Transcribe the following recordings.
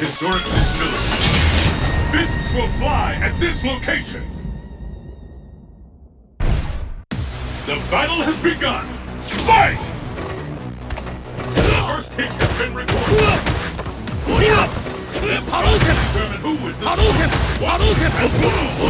This village. Fists will fly at this location. The battle has begun. Fight! The first hit has been recorded. Determine who is the Turn it all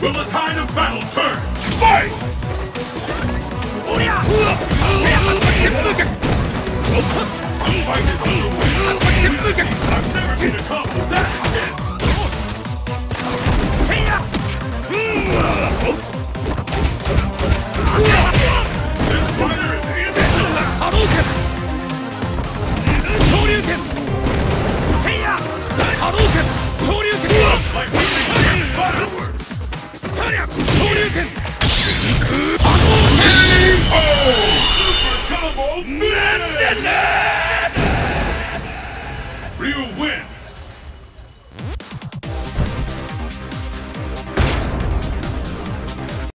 Will the tide of battle turn? Fight! Fight is underway. Real win!